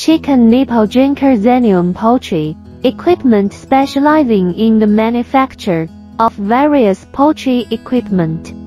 Chicken Nipple Drinker Xenium Poultry Equipment specializing in the manufacture of various poultry equipment.